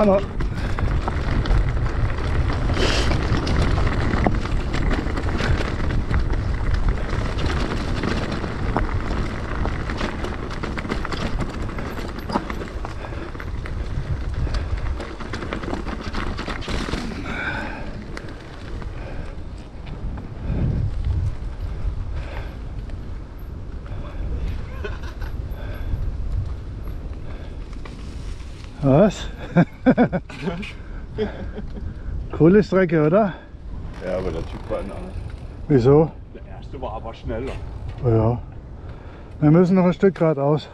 Come up. Was? Coole Strecke, oder? Ja, aber der Typ war ein anderer. Wieso? Der erste war aber schneller. Ja. Wir müssen noch ein Stück geradeaus.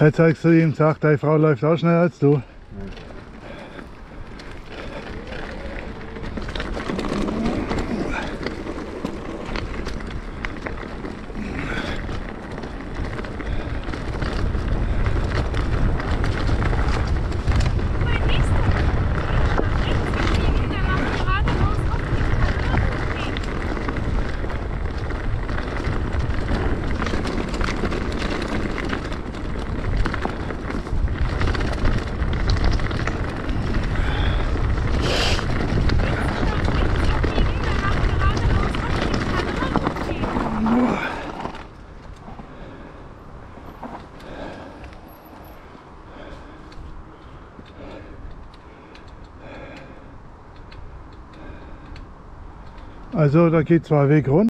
Jetzt sagst du ihm, sag, deine Frau läuft auch schneller als du. Mein Also da geht zwar Weg runter.